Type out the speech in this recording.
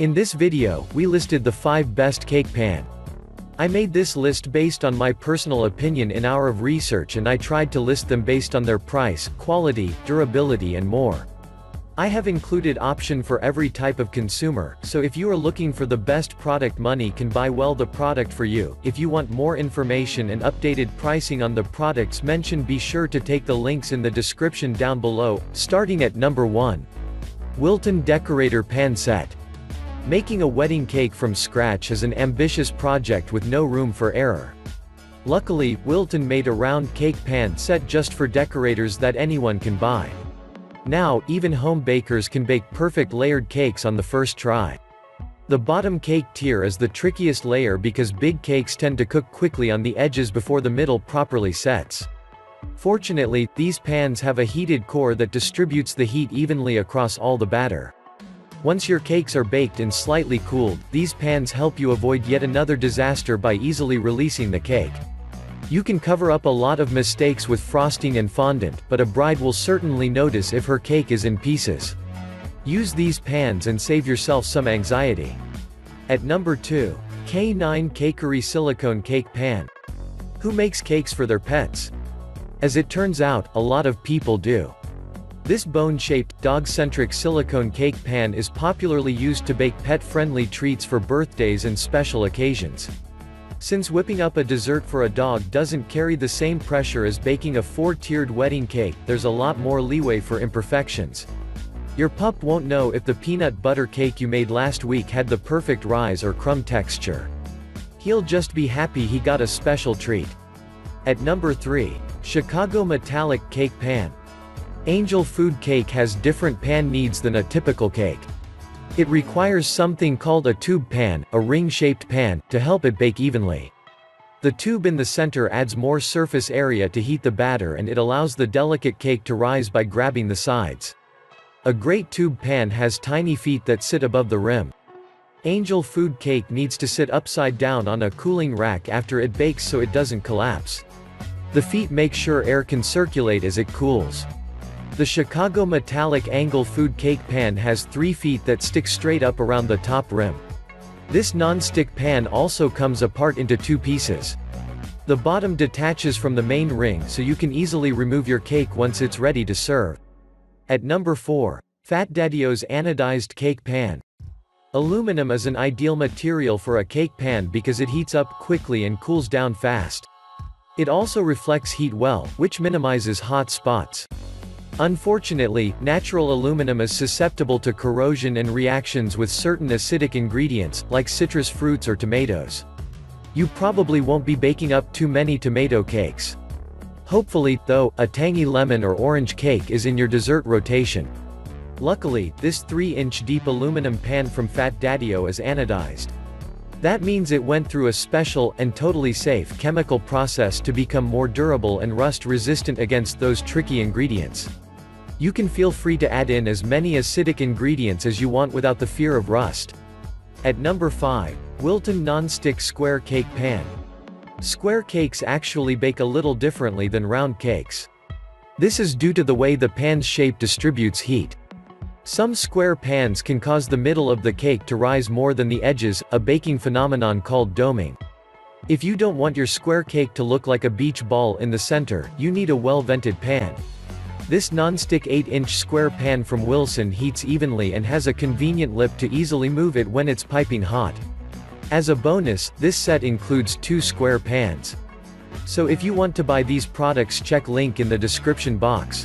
In this video, we listed the 5 best cake pan. I made this list based on my personal opinion in hour of research and I tried to list them based on their price, quality, durability and more. I have included option for every type of consumer, so if you are looking for the best product money can buy well the product for you. If you want more information and updated pricing on the products mentioned be sure to take the links in the description down below, starting at number 1. Wilton Decorator Pan Set. Making a wedding cake from scratch is an ambitious project with no room for error. Luckily, Wilton made a round cake pan set just for decorators that anyone can buy. Now, even home bakers can bake perfect layered cakes on the first try. The bottom cake tier is the trickiest layer because big cakes tend to cook quickly on the edges before the middle properly sets. Fortunately, these pans have a heated core that distributes the heat evenly across all the batter. Once your cakes are baked and slightly cooled, these pans help you avoid yet another disaster by easily releasing the cake. You can cover up a lot of mistakes with frosting and fondant, but a bride will certainly notice if her cake is in pieces. Use these pans and save yourself some anxiety. At number 2. K9 Cakery Silicone Cake Pan. Who makes cakes for their pets? As it turns out, a lot of people do. This bone-shaped, dog-centric silicone cake pan is popularly used to bake pet-friendly treats for birthdays and special occasions. Since whipping up a dessert for a dog doesn't carry the same pressure as baking a four-tiered wedding cake, there's a lot more leeway for imperfections. Your pup won't know if the peanut butter cake you made last week had the perfect rise or crumb texture. He'll just be happy he got a special treat. At number 3. Chicago Metallic Cake Pan. Angel food cake has different pan needs than a typical cake. It requires something called a tube pan, a ring-shaped pan, to help it bake evenly. The tube in the center adds more surface area to heat the batter and it allows the delicate cake to rise by grabbing the sides. A great tube pan has tiny feet that sit above the rim. Angel food cake needs to sit upside down on a cooling rack after it bakes so it doesn't collapse. The feet make sure air can circulate as it cools. The Chicago Metallic Angle Food Cake Pan has three feet that stick straight up around the top rim. This non-stick pan also comes apart into two pieces. The bottom detaches from the main ring so you can easily remove your cake once it's ready to serve. At number 4. Fat Daddio's Anodized Cake Pan. Aluminum is an ideal material for a cake pan because it heats up quickly and cools down fast. It also reflects heat well, which minimizes hot spots. Unfortunately, natural aluminum is susceptible to corrosion and reactions with certain acidic ingredients, like citrus fruits or tomatoes. You probably won't be baking up too many tomato cakes. Hopefully, though, a tangy lemon or orange cake is in your dessert rotation. Luckily, this 3-inch deep aluminum pan from Fat Daddio is anodized. That means it went through a special, and totally safe, chemical process to become more durable and rust-resistant against those tricky ingredients. You can feel free to add in as many acidic ingredients as you want without the fear of rust. At number 5. Wilton Non-Stick Square Cake Pan. Square cakes actually bake a little differently than round cakes. This is due to the way the pan's shape distributes heat. Some square pans can cause the middle of the cake to rise more than the edges, a baking phenomenon called doming. If you don't want your square cake to look like a beach ball in the center, you need a well-vented pan. This non-stick 8-inch square pan from Wilton heats evenly and has a convenient lip to easily move it when it's piping hot. As a bonus, this set includes two square pans. So if you want to buy these products check link in the description box.